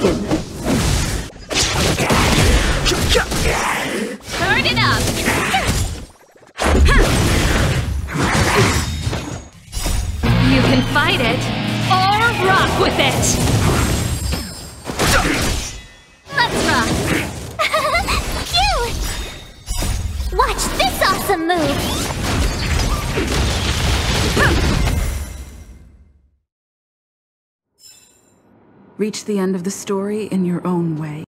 taken. Burn it up! You can fight it, or rock with it! Let's rock! Cute! Watch this awesome move! Reach the end of the story in your own way.